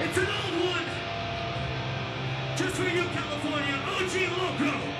It's an old one. Just for you, California, OG Loko.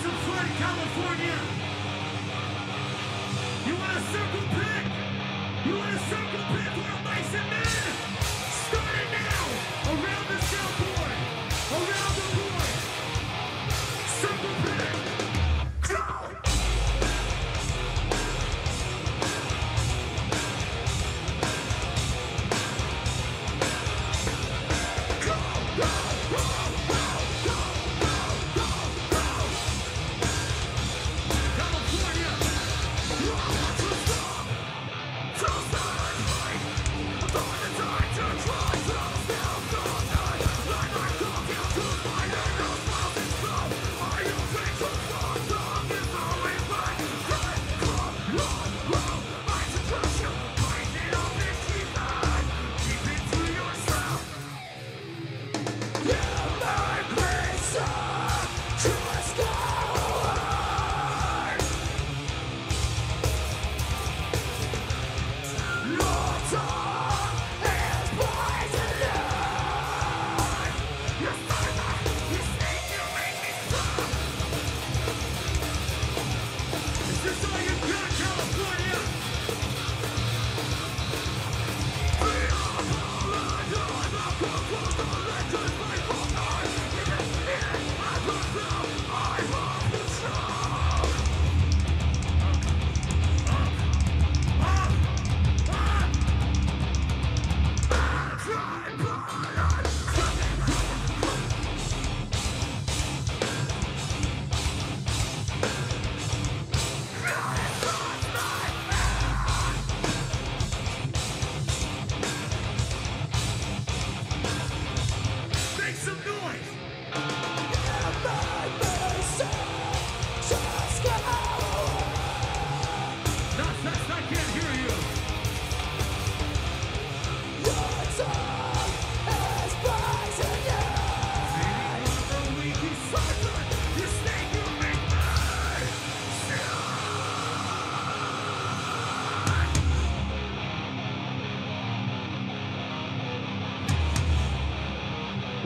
Some fun, California? You want a circle pit? You want a circle pit for a and men? Start it now! Around the soundboard!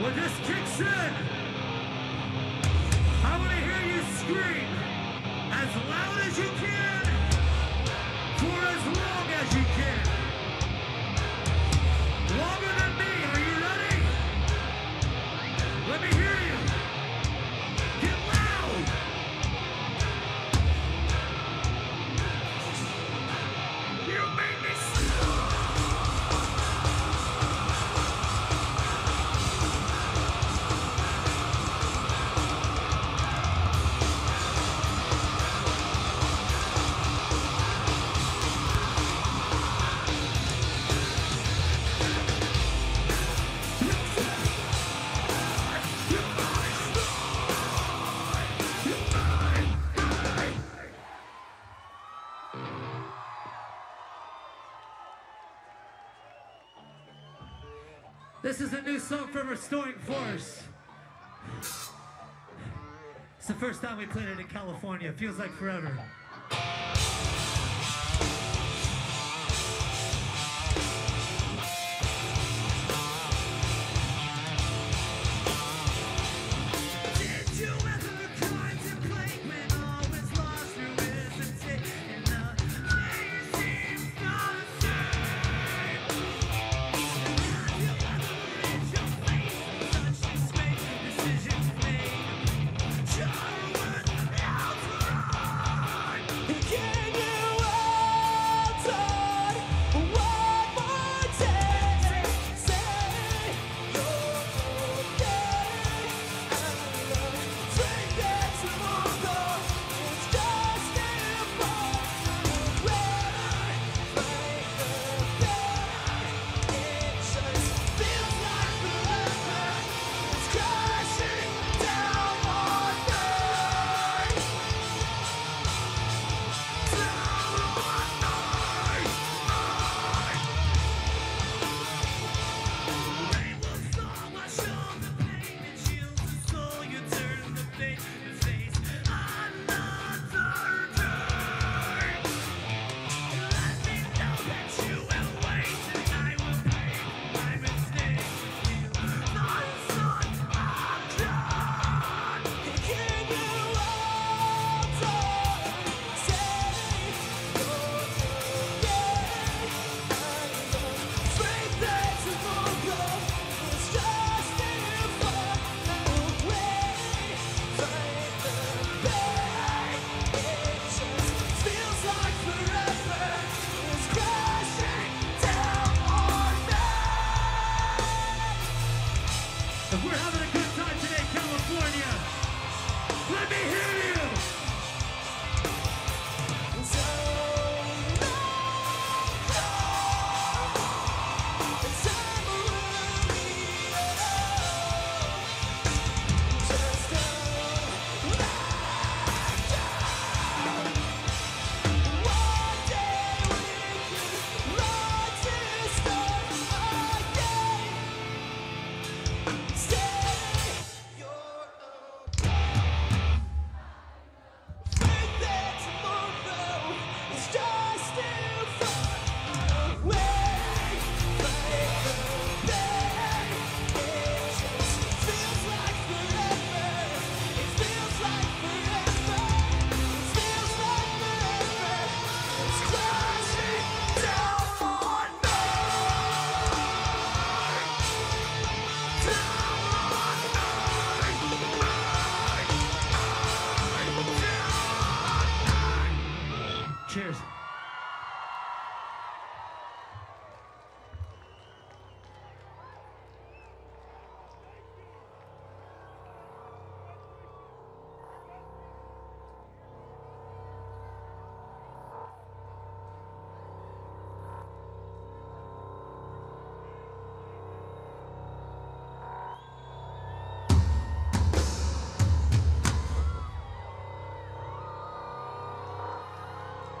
When this kicks in, I want to hear you scream as loud as you can song from Restoring Force. It's the first time we played it in California. It feels like forever.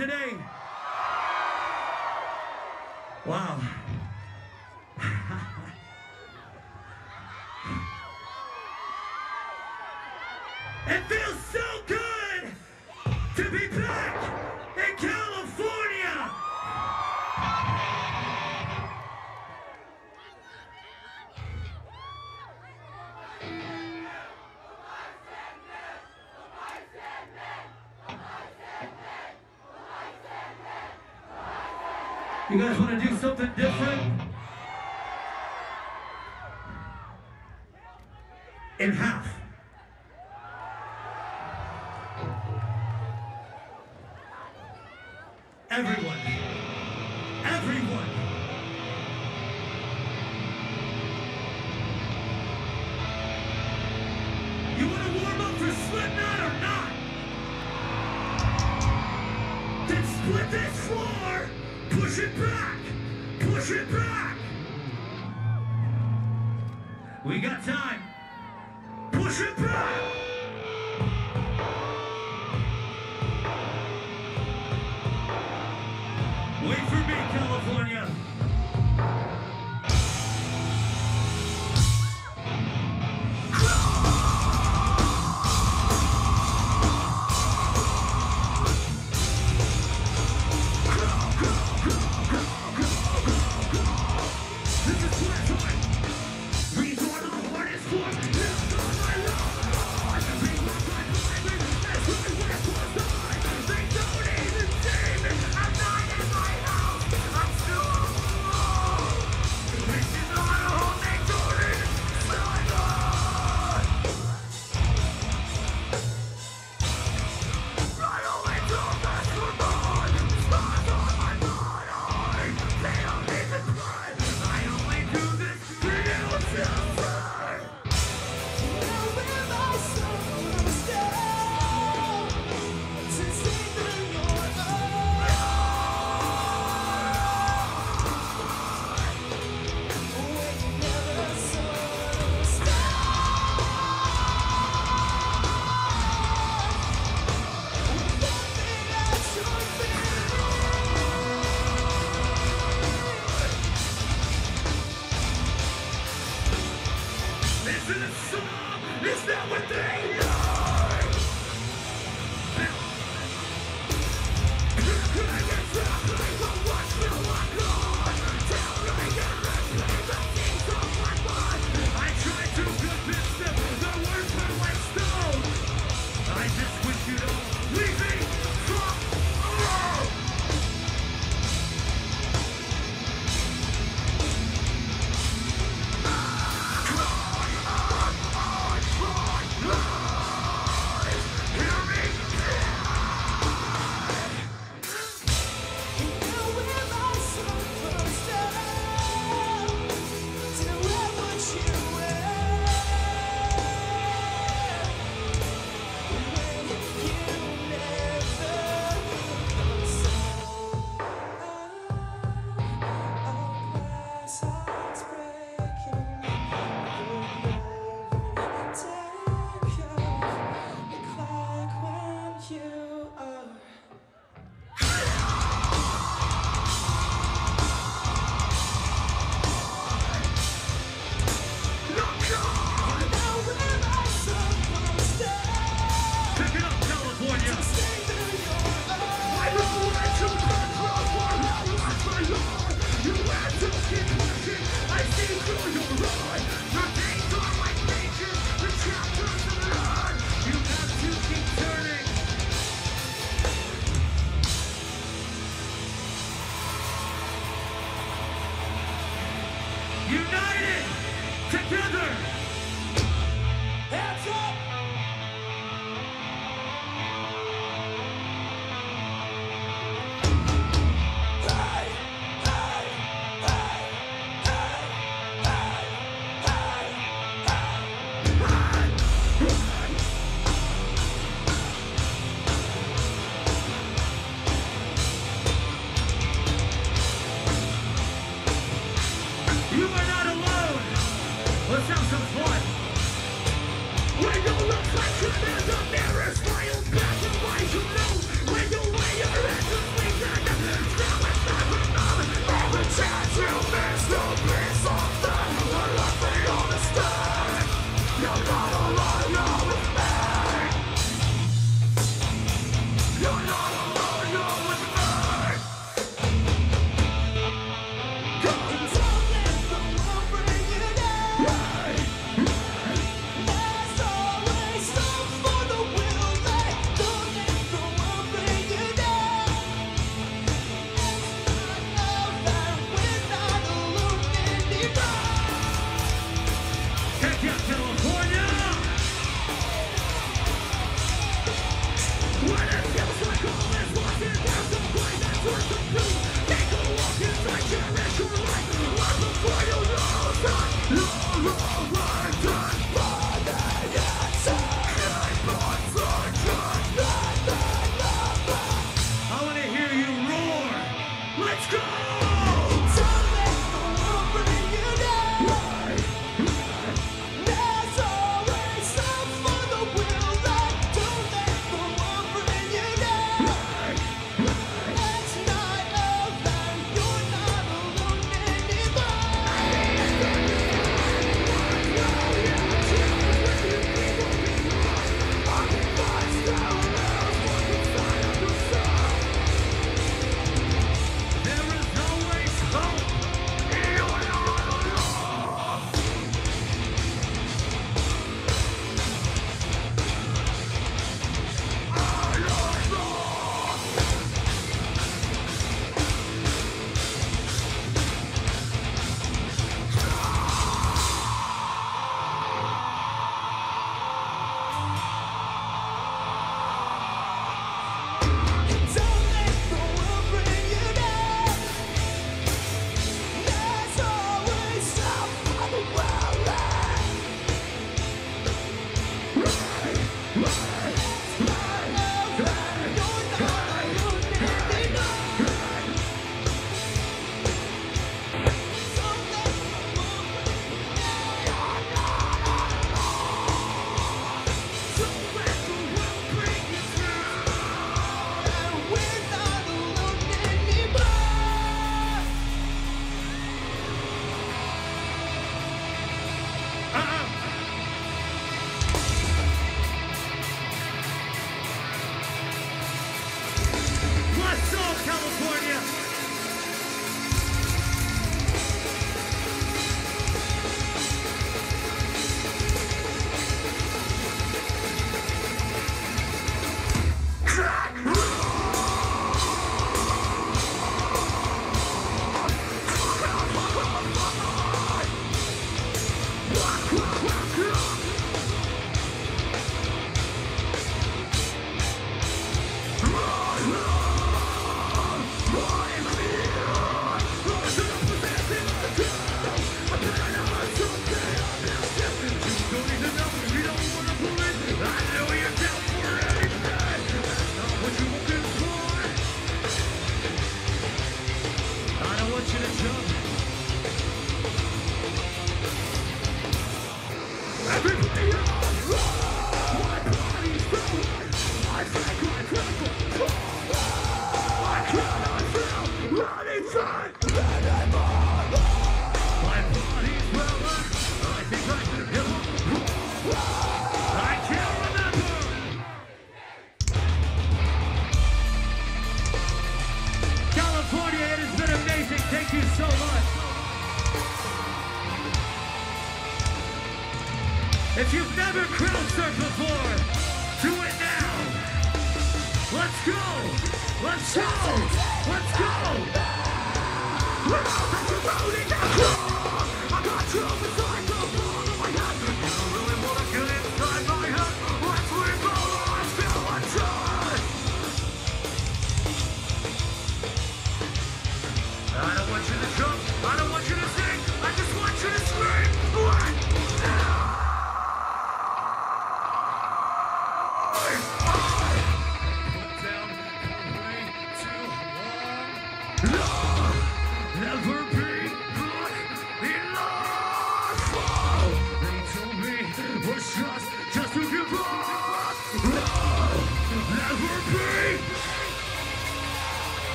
today. Wow. Guys want to do something different? We got time. Push it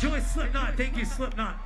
Enjoy Slipknot. Thank you, Slipknot.